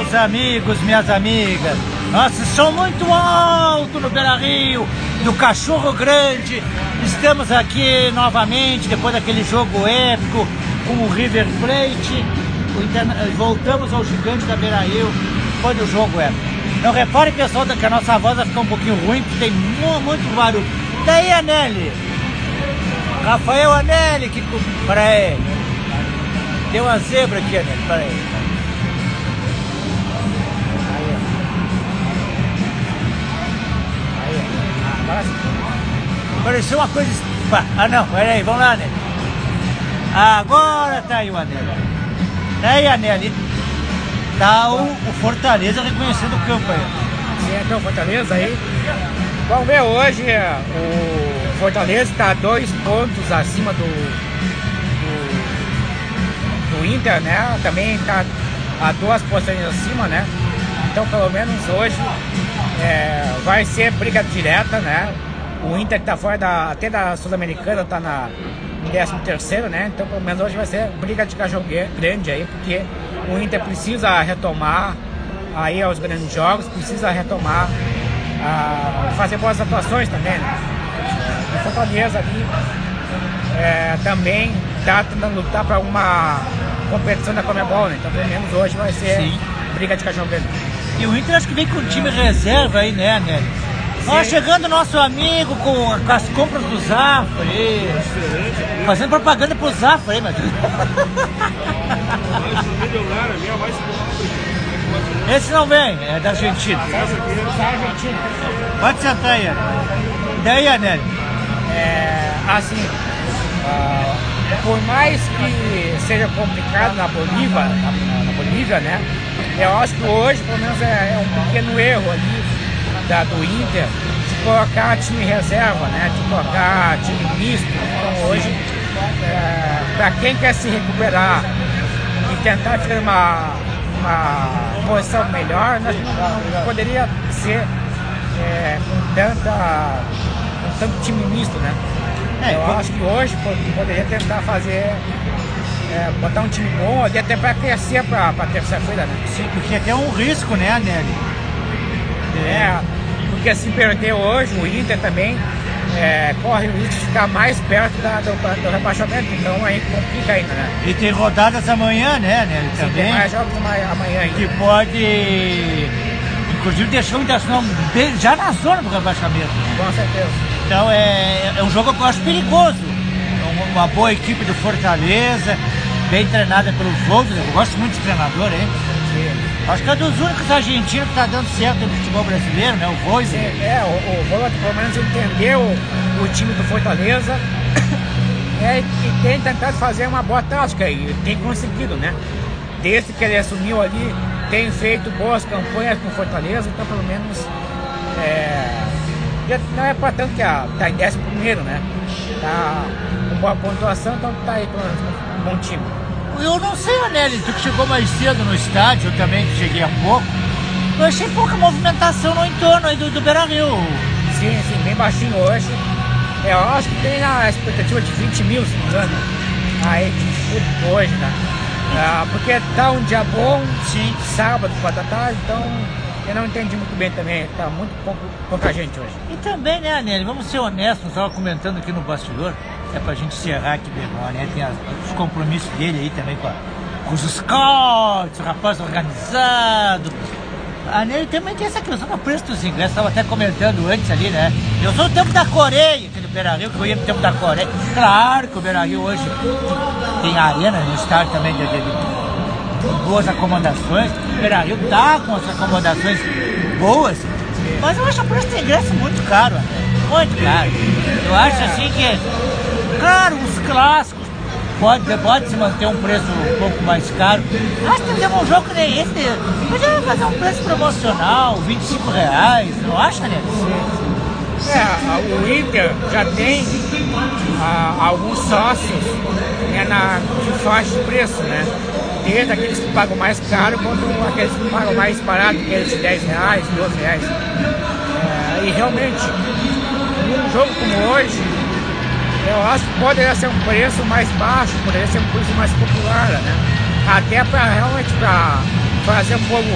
meus amigos, minhas amigas. Nossa, som muito alto no Beira Rio, do Cachorro Grande. Estamos aqui novamente, depois daquele jogo épico com o River Plate. O Interna... Voltamos ao gigante da Beira Rio, depois do jogo épico. Não repare, pessoal, que a nossa voz vai ficar um pouquinho ruim, porque tem muito barulho. Daí, Anelli? Rafael Anelli, que... Peraí. Tem uma zebra aqui, Anelli, peraí. Pareceu uma coisa. Ah não, peraí, vamos lá, Anel. Agora tá aí o Anel. Tá aí, Anel. Tá o, o, Fortaleza reconhecendo o campo aí. Sim, então o Fortaleza aí. Vamos ver hoje, é, o Fortaleza está dois pontos acima do, do, do Inter, né? Também está a duas posições acima, né? Então pelo menos hoje é, vai ser briga direta, né? O Inter que tá fora da, até da Sul-Americana tá na, em 13 terceiro, né? Então pelo menos hoje vai ser briga de cachorro grande aí, porque o Inter precisa retomar aí aos grandes jogos, precisa retomar, a, fazer boas atuações também, né? O Fortaleza ali é, também tá tentando lutar para uma competição da Comebol, né? Então pelo menos hoje vai ser Sim. briga de cachorro grande. E o Inter acho que vem com o time reserva aí, né, Nelly? Ó, chegando nosso amigo com, com as compras do Zafra aí. Fazendo propaganda pro Zafra aí, meu Deus. Esse não vem, é da Argentina. Pode sentar aí, Daí, Anélio? É, assim, uh, por mais que seja complicado na Bolívia, na, na, Bolívia, né? Eu acho que hoje, pelo menos, é, é um pequeno erro ali da, do Inter de colocar time reserva, né? De colocar time misto. Então hoje, é, para quem quer se recuperar e tentar ter uma, uma posição melhor, nós não poderia ser é, com, tanta, com tanto time misto, né? É, Eu acho que hoje poderia tentar fazer é, botar um time bom ali até para crescer para terça-feira, né? Sim, porque até é um risco, né, Nelly? É, porque se perder hoje, o Inter também é, corre o risco de ficar mais perto da, do, do, rebaixamento, então aí complica ainda, né? E tem rodadas amanhã, né, né? Sim, também. Tem mais jogos amanhã ainda. Que pode, inclusive, deixar o Internacional já na zona do rebaixamento. Com certeza. Então é, é um jogo que eu acho perigoso. É uma boa equipe do Fortaleza, bem treinada pelos outros. Eu gosto muito de treinador, hein? Sim. Acho que é dos únicos argentinos que está dando certo no futebol brasileiro, né? O Voice. É, o, o Voice pelo menos entendeu o, o time do Fortaleza é, e tem tentado fazer uma boa tática e tem conseguido, né? Desde que ele assumiu ali, tem feito boas campanhas com Fortaleza, então pelo menos é, não é para tanto que está em 11 primeiro, né? Tá com boa pontuação, então tá aí menos um bom time eu não sei, Anelli, tu que chegou mais cedo no estádio, eu também que cheguei há pouco. Eu achei pouca movimentação no entorno aí do, do Beira Rio. Sim, sim, bem baixinho hoje. Eu acho que tem a expectativa de 20 mil, se não me engano. Aí de hoje, né? Ah, porque tá um dia bom, sim. sábado, quatro da tarde, então eu não entendi muito bem também, tá muito pouco, pouca gente hoje. E também, né, Anelli, vamos ser honestos, nós estava comentando aqui no bastidor, é pra gente encerrar aqui menor, né? Tem as, os compromissos dele aí também com, a, com os scouts, o rapaz organizado. A Nele também tem essa questão do preço dos ingressos, estava até comentando antes ali, né? Eu sou do tempo da Coreia, aqui do Beira Rio, que eu ia no tempo da Coreia. Claro que o Beira Rio hoje tem arena no estádio também de, de, de boas acomodações. O Beira Rio tá com as acomodações boas, mas eu acho o preço do ingresso muito caro, né? muito caro. Eu acho assim que Claro, os clássicos pode, pode se manter um preço um pouco mais caro. Mas tem um jogo que nem esse, podia fazer um preço promocional, 25 reais, não acha, né? É, o Inter já tem ah, alguns sócios né, na, de faixa de preço, né? Desde aqueles que pagam mais caro quanto aqueles que pagam mais barato, aqueles de 10 reais, 12 reais. É, e realmente, num jogo como hoje, eu acho que poderia ser um preço mais baixo, poderia ser um preço mais popular, né? Até para realmente para fazer o povo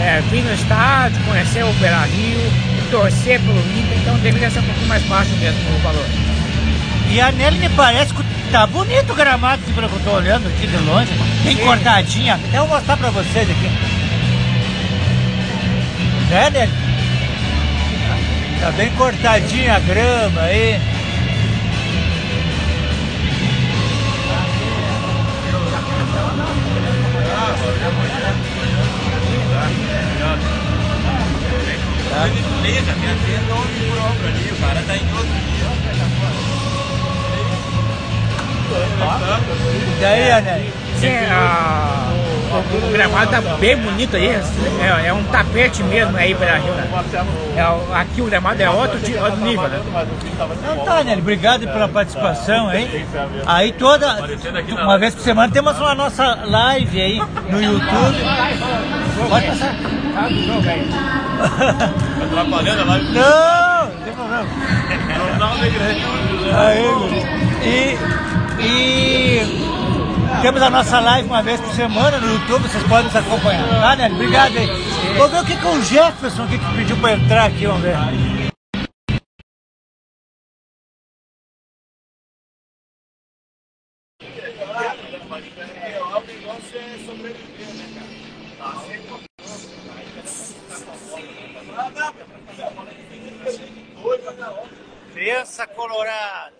é, vir no estádio, conhecer o Beira Rio, torcer pelo Inter, então deveria ser um pouquinho mais baixo mesmo o valor. E a Nelly me parece que tá bonito o gramado, que eu tô olhando aqui de longe. Bem Sim. cortadinha. Até vou mostrar pra vocês aqui. Né, Nelly? Tá bem cortadinha a grama aí. Tá. Beleza, minha tenda onde por obra ali, o cara tá em outro dia. E daí, Anel? Sim, o gramado tá bem bonito aí, é, é um tapete mesmo aí para Rio, né? É, aqui o gramado é outro, outro nível, né? Então tá, Nelly, obrigado pela participação aí. Aí toda, uma vez por semana temos uma nossa live aí no YouTube. Pode passar. Atrapalhando a live? Não, não tem problema. Aí, e, e temos a nossa live uma vez por semana no YouTube, vocês podem nos acompanhar. Tá, Nelly? Obrigado aí. Vamos ver o que, que o Jefferson que pediu para entrar aqui, vamos ver. Criança colorada.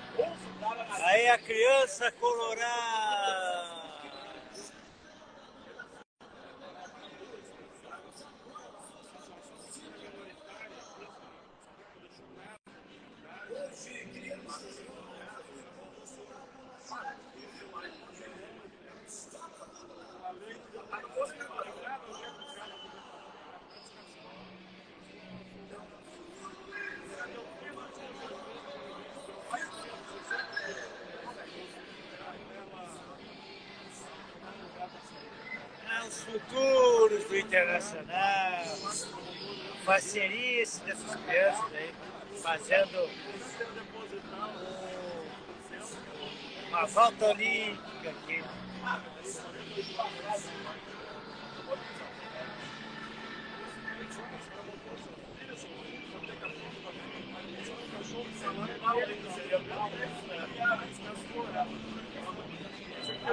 Aí a criança colorada. Futuros do Internacional, parcerice dessas crianças aí, fazendo uma volta olímpica aqui.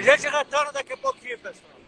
A gente retorna daqui a pouquinho, pessoal.